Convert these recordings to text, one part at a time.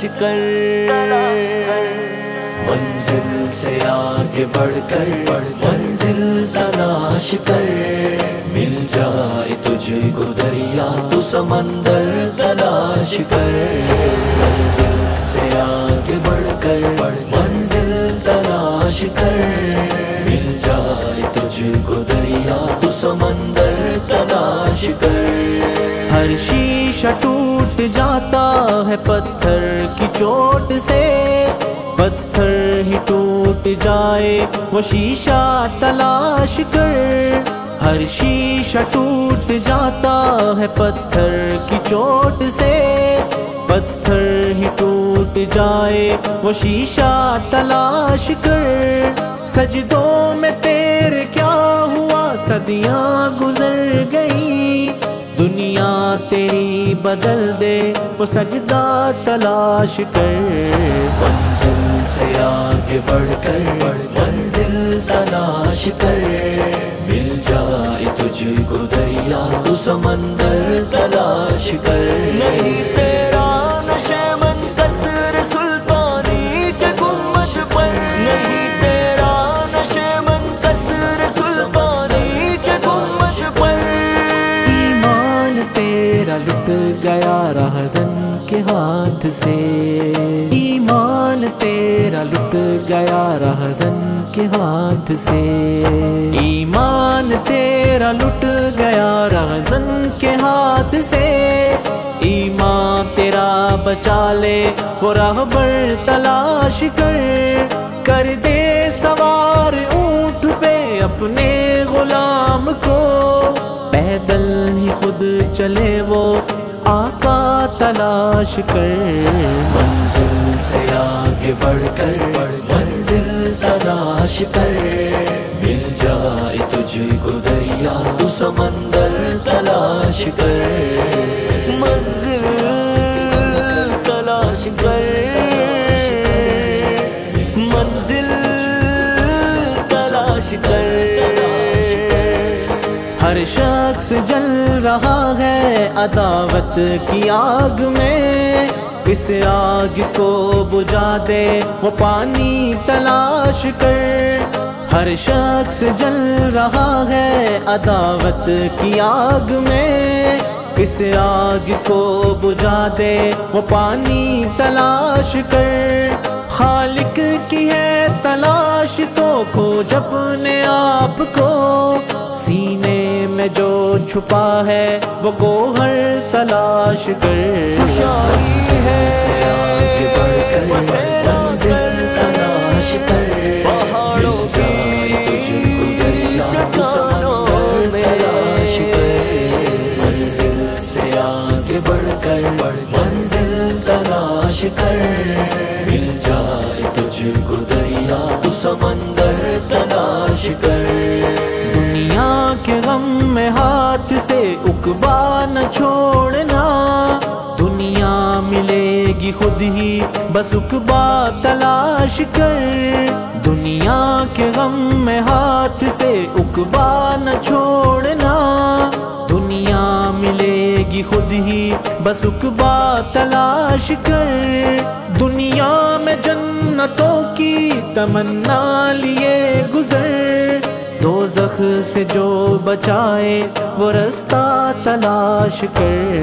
تلاش کر۔ منزل سے آگے بڑھ کر۔ منزل تلاش کر۔ مل جائے تجھ کو دریا، تو سمندر تلاش کر۔ منزل سے آگے بڑھ کر۔ منزل تلاش کر۔ مل جائے تجھ کو دریا، تو سمندر تلاش کر۔ ہر شیشہ ٹوٹ جاتا ہے پتھر۔ کی چوٹ سے پتھر ہی ٹوٹ جائے، وہ شیشہ تلاش کر ہر شیشہ ٹوٹ جاتا ہے۔ پتھر کی چوٹ سے پتھر ہی ٹوٹ جائے، وہ شیشہ تلاش کر سجدوں میں تیرے کیا ہوا؟ صدیاں گزر تیری بدل دے وہ سجدہ تلاش کر۔ منزل سے آگے بڑھ کر منزل تلاش کر۔ مل جائے تجھ کو دریا تو سمندر تلاش کر۔ نہیں تیرا نشے گیا کے ہاتھ سے۔ ایمان تیرا لٹ گیا رہزن کے ہاتھ سے۔ ایمان تیرا لٹ گیا رہزن کے ہاتھ سے۔ ایمان تیرا بچا لے، وہ راہبر تلاش کر۔ کر دے سوار اونٹ پہ اپنے غلام کو۔ پیدل ہی خود چلے وہ آقا تلاش کر۔ منزل سے آگے بڑھ کر۔ منزل تلاش کر۔ مل جائے تجھ کو دریا، تو سمندر تلاش کر۔ منزل تلاش کر۔ ہر شخص جل رہا ہے عداوت کی آگ میں۔ اس آگ کو بجھا دے وہ پانی تلاش کر۔ ہر شخص جل رہا ہے عداوت کی آگ میں۔ اس آگ کو بجھا دے وہ پانی تلاش کر۔ خالق کی ہے تلاش تو کھوج اپنے آپ کو۔ میں جو چھپا ہے وہ گوہر تلاش کر شاہی ہے۔ تلاش کر پہاڑوں میں تلاش کر منزل سے آگے بڑھ کر منزل تلاش کر دریا تو سمندر تلاش کر۔ دنیا کے غم میں ہاتھ سے اکبا نہ چھوڑنا۔ دنیا ملے گی خود ہی بس اکبا تلاش کر۔ دنیا کے غم میں ہاتھ سے اکبا نہ چھوڑنا۔ دنیا ملے گی خود ہی بس اکبا تلاش کر۔ دنیا تمنا لیے گزر۔ دو زخ سے جو بچائے وہ رستہ تلاش کر۔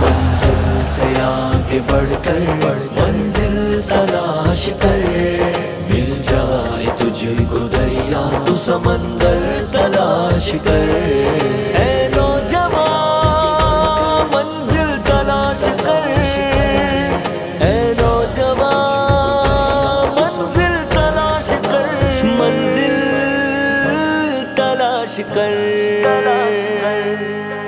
منزل سے آگے بڑھ کر، منزل تلاش کر۔ مل جائے تجھ کو دریا تو سمندر 根儿